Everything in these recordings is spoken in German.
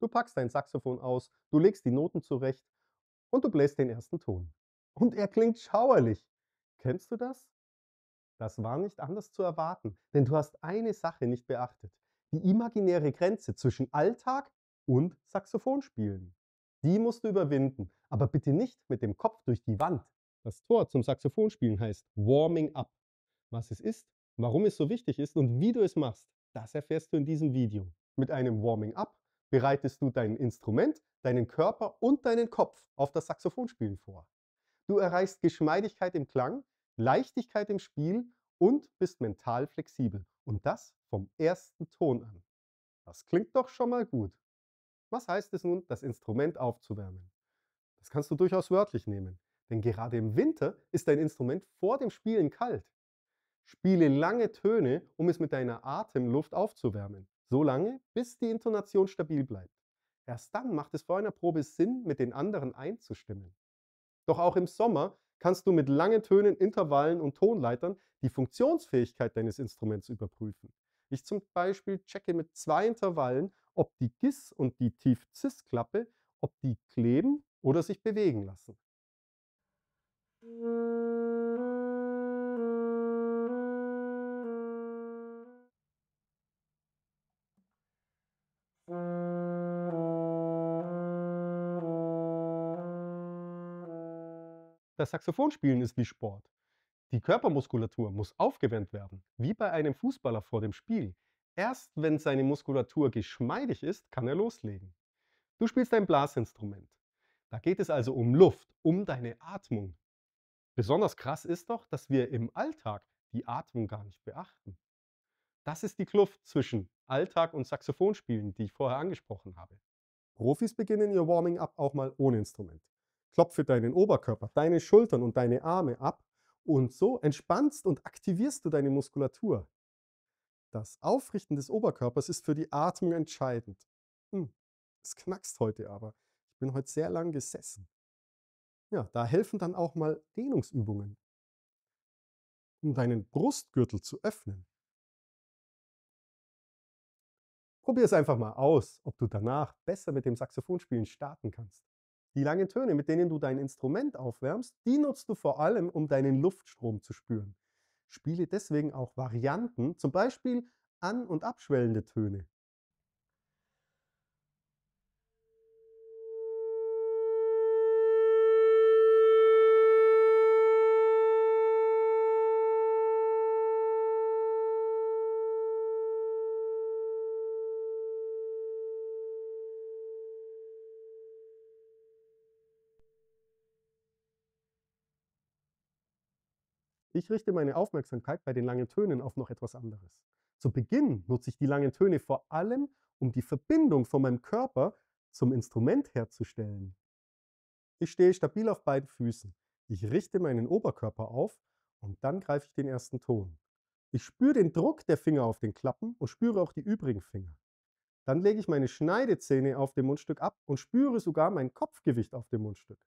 Du packst dein Saxophon aus, du legst die Noten zurecht und du bläst den ersten Ton. Und er klingt schauerlich. Kennst du das? Das war nicht anders zu erwarten, denn du hast eine Sache nicht beachtet. Die imaginäre Grenze zwischen Alltag und Saxophonspielen. Die musst du überwinden, aber bitte nicht mit dem Kopf durch die Wand. Das Tor zum Saxophonspielen heißt Warming Up. Was es ist, warum es so wichtig ist und wie du es machst, das erfährst du in diesem Video. Mit einem Warming Up bereitest du dein Instrument, deinen Körper und deinen Kopf auf das Saxophonspielen vor. Du erreichst Geschmeidigkeit im Klang, Leichtigkeit im Spiel und bist mental flexibel. Und das vom ersten Ton an. Das klingt doch schon mal gut. Was heißt es nun, das Instrument aufzuwärmen? Das kannst du durchaus wörtlich nehmen, denn gerade im Winter ist dein Instrument vor dem Spielen kalt. Spiele lange Töne, um es mit deiner Atemluft aufzuwärmen. So lange, bis die Intonation stabil bleibt. Erst dann macht es vor einer Probe Sinn, mit den anderen einzustimmen. Doch auch im Sommer kannst du mit langen Tönen, Intervallen und Tonleitern die Funktionsfähigkeit deines Instruments überprüfen. Ich zum Beispiel checke mit zwei Intervallen, ob die Gis- und die Tief-Cis-Klappe, ob die kleben oder sich bewegen lassen. Das Saxophonspielen ist wie Sport. Die Körpermuskulatur muss aufgewärmt werden, wie bei einem Fußballer vor dem Spiel. Erst wenn seine Muskulatur geschmeidig ist, kann er loslegen. Du spielst ein Blasinstrument. Da geht es also um Luft, um deine Atmung. Besonders krass ist doch, dass wir im Alltag die Atmung gar nicht beachten. Das ist die Kluft zwischen Alltag und Saxophonspielen, die ich vorher angesprochen habe. Profis beginnen ihr Warming-up auch mal ohne Instrument. Klopfe deinen Oberkörper, deine Schultern und deine Arme ab und so entspannst und aktivierst du deine Muskulatur. Das Aufrichten des Oberkörpers ist für die Atmung entscheidend. Hm, es knackst heute aber. Ich bin heute sehr lang gesessen. Ja, da helfen dann auch mal Dehnungsübungen, um deinen Brustgürtel zu öffnen. Probier es einfach mal aus, ob du danach besser mit dem Saxophonspielen starten kannst. Die langen Töne, mit denen du dein Instrument aufwärmst, die nutzt du vor allem, um deinen Luftstrom zu spüren. Spiele deswegen auch Varianten, zum Beispiel an- und abschwellende Töne. Ich richte meine Aufmerksamkeit bei den langen Tönen auf noch etwas anderes. Zu Beginn nutze ich die langen Töne vor allem, um die Verbindung von meinem Körper zum Instrument herzustellen. Ich stehe stabil auf beiden Füßen. Ich richte meinen Oberkörper auf und dann greife ich den ersten Ton. Ich spüre den Druck der Finger auf den Klappen und spüre auch die übrigen Finger. Dann lege ich meine Schneidezähne auf dem Mundstück ab und spüre sogar mein Kopfgewicht auf dem Mundstück.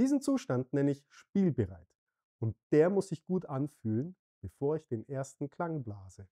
Diesen Zustand nenne ich spielbereit. Und der muss sich gut anfühlen, bevor ich den ersten Klang blase.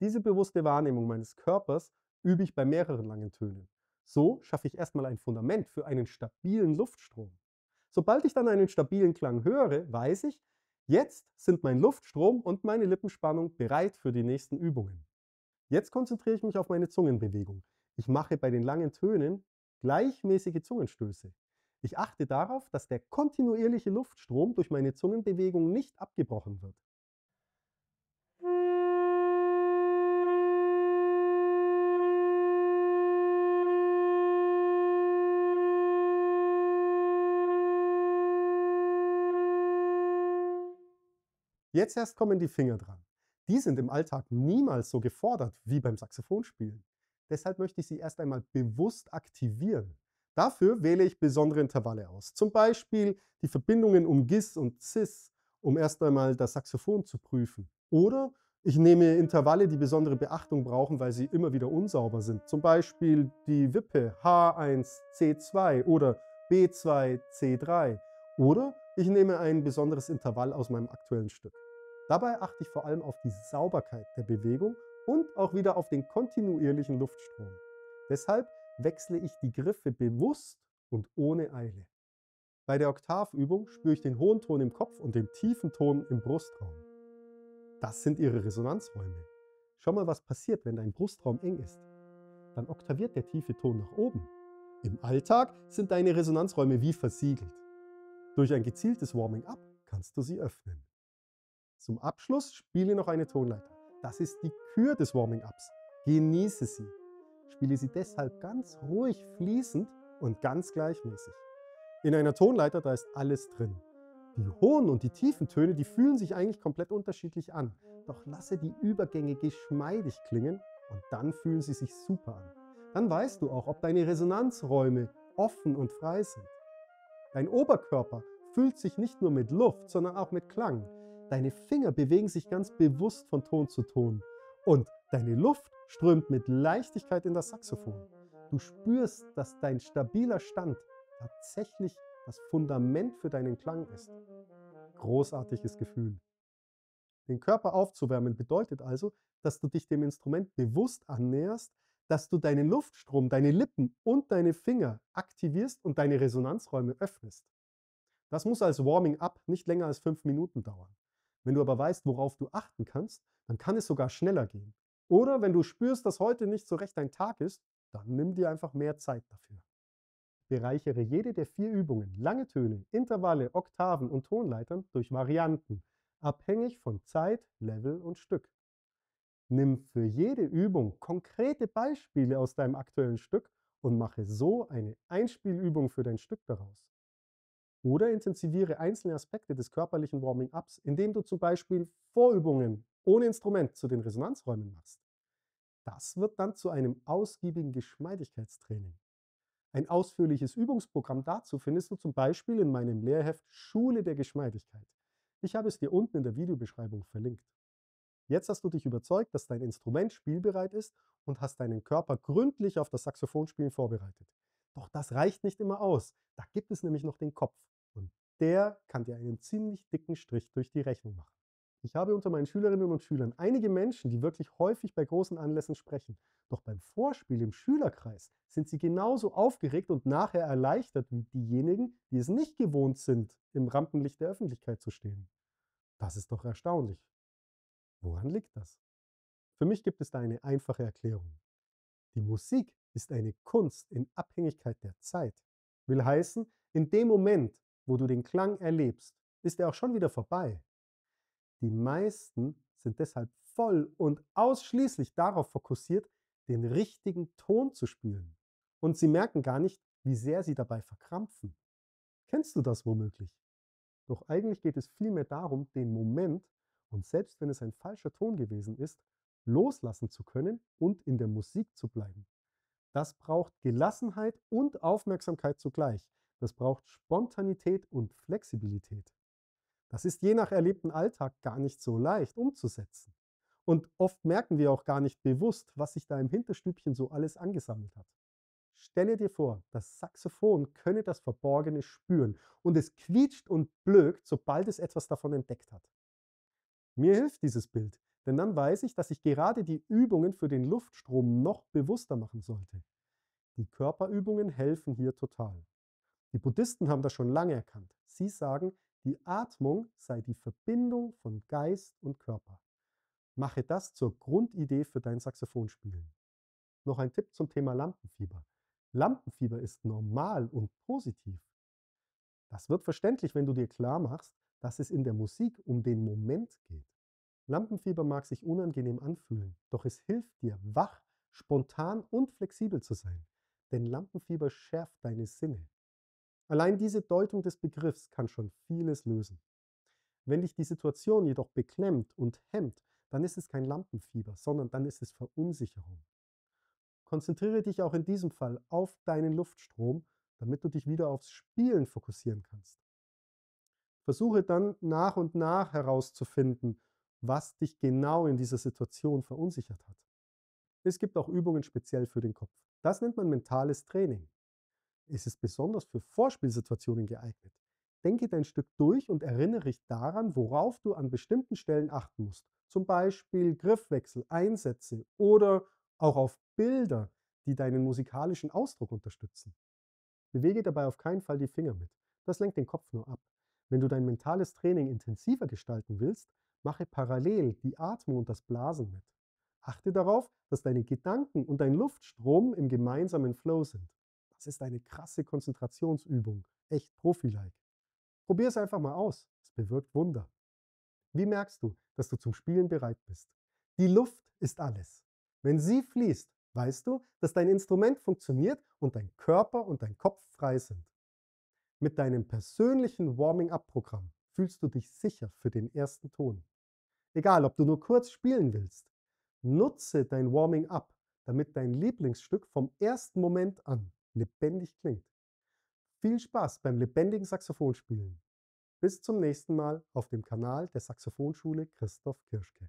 Diese bewusste Wahrnehmung meines Körpers übe ich bei mehreren langen Tönen. So schaffe ich erstmal ein Fundament für einen stabilen Luftstrom. Sobald ich dann einen stabilen Klang höre, weiß ich, jetzt sind mein Luftstrom und meine Lippenspannung bereit für die nächsten Übungen. Jetzt konzentriere ich mich auf meine Zungenbewegung. Ich mache bei den langen Tönen gleichmäßige Zungenstöße. Ich achte darauf, dass der kontinuierliche Luftstrom durch meine Zungenbewegung nicht abgebrochen wird. Jetzt erst kommen die Finger dran. Die sind im Alltag niemals so gefordert wie beim Saxophonspielen. Deshalb möchte ich sie erst einmal bewusst aktivieren. Dafür wähle ich besondere Intervalle aus. Zum Beispiel die Verbindungen um Gis und Cis, um erst einmal das Saxophon zu prüfen. Oder ich nehme Intervalle, die besondere Beachtung brauchen, weil sie immer wieder unsauber sind. Zum Beispiel die Wippe H1, C2 oder B2, C3. Oder ich nehme ein besonderes Intervall aus meinem aktuellen Stück. Dabei achte ich vor allem auf die Sauberkeit der Bewegung und auch wieder auf den kontinuierlichen Luftstrom. Deshalb wechsle ich die Griffe bewusst und ohne Eile. Bei der Oktafübung spüre ich den hohen Ton im Kopf und den tiefen Ton im Brustraum. Das sind ihre Resonanzräume. Schau mal, was passiert, wenn dein Brustraum eng ist. Dann oktaviert der tiefe Ton nach oben. Im Alltag sind deine Resonanzräume wie versiegelt. Durch ein gezieltes Warming-up kannst du sie öffnen. Zum Abschluss spiele noch eine Tonleiter. Das ist die Kür des Warming-ups. Genieße sie. Spiele sie deshalb ganz ruhig fließend und ganz gleichmäßig. In einer Tonleiter, da ist alles drin. Die hohen und die tiefen Töne, die fühlen sich eigentlich komplett unterschiedlich an. Doch lasse die Übergänge geschmeidig klingen und dann fühlen sie sich super an. Dann weißt du auch, ob deine Resonanzräume offen und frei sind. Dein Oberkörper füllt sich nicht nur mit Luft, sondern auch mit Klang. Deine Finger bewegen sich ganz bewusst von Ton zu Ton. Und deine Luft strömt mit Leichtigkeit in das Saxophon. Du spürst, dass dein stabiler Stand tatsächlich das Fundament für deinen Klang ist. Großartiges Gefühl. Den Körper aufzuwärmen bedeutet also, dass du dich dem Instrument bewusst annäherst, dass du deinen Luftstrom, deine Lippen und deine Finger aktivierst und deine Resonanzräume öffnest. Das muss als Warming-up nicht länger als fünf Minuten dauern. Wenn du aber weißt, worauf du achten kannst, dann kann es sogar schneller gehen. Oder wenn du spürst, dass heute nicht so recht dein Tag ist, dann nimm dir einfach mehr Zeit dafür. Bereichere jede der vier Übungen, lange Töne, Intervalle, Oktaven und Tonleitern durch Varianten, abhängig von Zeit, Level und Stück. Nimm für jede Übung konkrete Beispiele aus deinem aktuellen Stück und mache so eine Einspielübung für dein Stück daraus. Oder intensiviere einzelne Aspekte des körperlichen Warming-ups, indem du zum Beispiel Vorübungen ohne Instrument zu den Resonanzräumen machst. Das wird dann zu einem ausgiebigen Geschmeidigkeitstraining. Ein ausführliches Übungsprogramm dazu findest du zum Beispiel in meinem Lehrheft Schule der Geschmeidigkeit. Ich habe es dir unten in der Videobeschreibung verlinkt. Jetzt hast du dich überzeugt, dass dein Instrument spielbereit ist und hast deinen Körper gründlich auf das Saxophonspielen vorbereitet. Doch das reicht nicht immer aus. Da gibt es nämlich noch den Kopf. Der kann dir einen ziemlich dicken Strich durch die Rechnung machen. Ich habe unter meinen Schülerinnen und Schülern einige Menschen, die wirklich häufig bei großen Anlässen sprechen. Doch beim Vorspiel im Schülerkreis sind sie genauso aufgeregt und nachher erleichtert wie diejenigen, die es nicht gewohnt sind, im Rampenlicht der Öffentlichkeit zu stehen. Das ist doch erstaunlich. Woran liegt das? Für mich gibt es da eine einfache Erklärung. Die Musik ist eine Kunst in Abhängigkeit der Zeit. Will heißen, in dem Moment, wo du den Klang erlebst, ist er auch schon wieder vorbei. Die meisten sind deshalb voll und ausschließlich darauf fokussiert, den richtigen Ton zu spielen. Und sie merken gar nicht, wie sehr sie dabei verkrampfen. Kennst du das womöglich? Doch eigentlich geht es vielmehr darum, den Moment, und selbst wenn es ein falscher Ton gewesen ist, loslassen zu können und in der Musik zu bleiben. Das braucht Gelassenheit und Aufmerksamkeit zugleich. Das braucht Spontanität und Flexibilität. Das ist je nach erlebten Alltag gar nicht so leicht umzusetzen. Und oft merken wir auch gar nicht bewusst, was sich da im Hinterstübchen so alles angesammelt hat. Stelle dir vor, das Saxophon könne das Verborgene spüren und es quietscht und blökt, sobald es etwas davon entdeckt hat. Mir hilft dieses Bild, denn dann weiß ich, dass ich gerade die Übungen für den Luftstrom noch bewusster machen sollte. Die Körperübungen helfen hier total. Die Buddhisten haben das schon lange erkannt. Sie sagen, die Atmung sei die Verbindung von Geist und Körper. Mache das zur Grundidee für dein Saxophonspielen. Noch ein Tipp zum Thema Lampenfieber. Lampenfieber ist normal und positiv. Das wird verständlich, wenn du dir klar machst, dass es in der Musik um den Moment geht. Lampenfieber mag sich unangenehm anfühlen, doch es hilft dir, wach, spontan und flexibel zu sein. Denn Lampenfieber schärft deine Sinne. Allein diese Deutung des Begriffs kann schon vieles lösen. Wenn dich die Situation jedoch beklemmt und hemmt, dann ist es kein Lampenfieber, sondern dann ist es Verunsicherung. Konzentriere dich auch in diesem Fall auf deinen Luftstrom, damit du dich wieder aufs Spielen fokussieren kannst. Versuche dann nach und nach herauszufinden, was dich genau in dieser Situation verunsichert hat. Es gibt auch Übungen speziell für den Kopf. Das nennt man mentales Training ist es besonders für Vorspielsituationen geeignet. Denke dein Stück durch und erinnere dich daran, worauf du an bestimmten Stellen achten musst. Zum Beispiel Griffwechsel, Einsätze oder auch auf Bilder, die deinen musikalischen Ausdruck unterstützen. Bewege dabei auf keinen Fall die Finger mit. Das lenkt den Kopf nur ab. Wenn du dein mentales Training intensiver gestalten willst, mache parallel die Atmung und das Blasen mit. Achte darauf, dass deine Gedanken und dein Luftstrom im gemeinsamen Flow sind. Das ist eine krasse Konzentrationsübung, echt Profi-like. Probier es einfach mal aus, es bewirkt Wunder. Wie merkst du, dass du zum Spielen bereit bist? Die Luft ist alles. Wenn sie fließt, weißt du, dass dein Instrument funktioniert und dein Körper und dein Kopf frei sind. Mit deinem persönlichen Warming-up-Programm fühlst du dich sicher für den ersten Ton. Egal, ob du nur kurz spielen willst, nutze dein Warming-up, damit dein Lieblingsstück vom ersten Moment an lebendig klingt. Viel Spaß beim lebendigen Saxophonspielen. Bis zum nächsten Mal auf dem Kanal der Saxophonschule Christoph Kirschke.